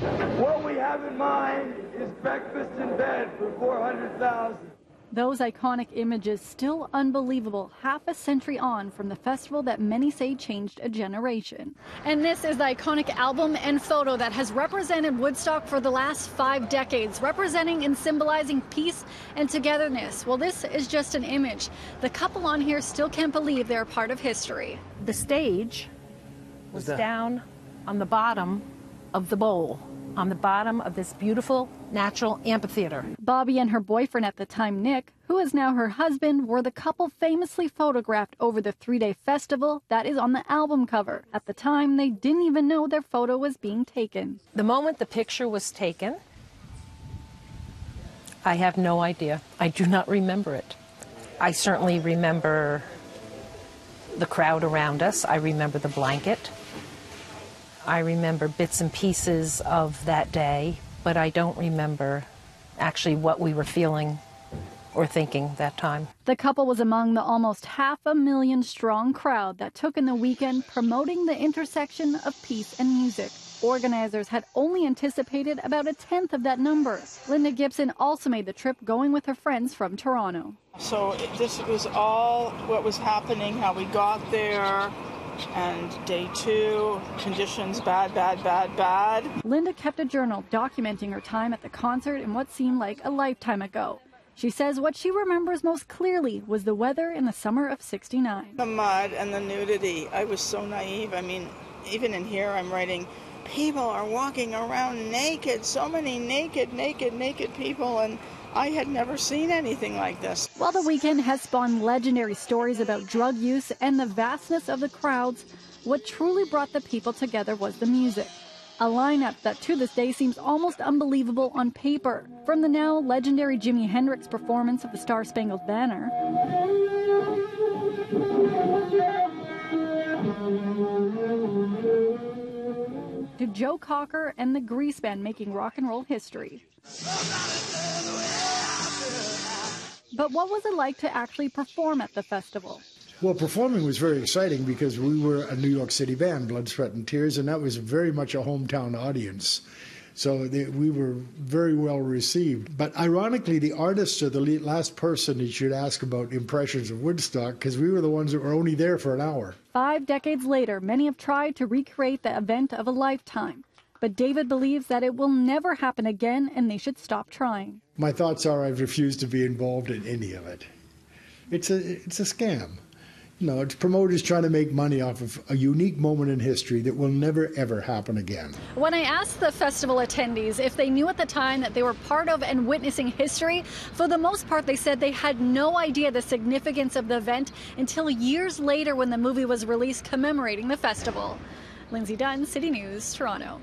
What we have in mind is breakfast in bed for 400,000. Those iconic images still unbelievable half a century on from the festival that many say changed a generation. And this is the iconic album and photo that has represented Woodstock for the last five decades, representing and symbolizing peace and togetherness. Well, this is just an image. The couple on here still can't believe they're part of history. The stage was down on the bottom of the bowl, on the bottom of this beautiful natural amphitheater. Bobbi and her boyfriend at the time, Nick, who is now her husband, were the couple famously photographed over the three day festival that is on the album cover. At the time, they didn't even know their photo was being taken. The moment the picture was taken, I have no idea. I do not remember it. I certainly remember the crowd around us. I remember the blanket. I remember bits and pieces of that day, but I don't remember actually what we were feeling or thinking that time. The couple was among the almost half a million strong crowd that took in the weekend promoting the intersection of peace and music. Organizers had only anticipated about a tenth of that number. Linda Gibson also made the trip going with her friends from Toronto. So it, this was all what was happening, how we got there, and day two, conditions bad, bad, bad, bad. Linda kept a journal documenting her time at the concert in what seemed like a lifetime ago. She says what she remembers most clearly was the weather in the summer of 69. The mud and the nudity. I was so naive. I mean, even in here, I'm writing, people are walking around naked, so many naked, naked, naked people, and I had never seen anything like this. While the weekend has spawned legendary stories about drug use and the vastness of the crowds, what truly brought the people together was the music. A lineup that to this day seems almost unbelievable on paper. From the now legendary Jimi Hendrix performance of the Star Spangled Banner Joe Cocker and the Grease Band making rock and roll history. But what was it like to actually perform at the festival? Well, performing was very exciting because we were a New York City band, Blood, Sweat, and Tears, and that was very much a hometown audience. So they, we were very well received. But ironically, the artists are the last person you should ask about impressions of Woodstock because we were the ones that were only there for an hour. Five decades later, many have tried to recreate the event of a lifetime. But David believes that it will never happen again and they should stop trying. My thoughts are I've refused to be involved in any of it. It's a, it's a scam. Know, it's promoters trying to make money off of a unique moment in history that will never, ever happen again. When I asked the festival attendees if they knew at the time that they were part of and witnessing history, for the most part, they said they had no idea the significance of the event until years later when the movie was released commemorating the festival. Lindsay Dunn, City News, Toronto.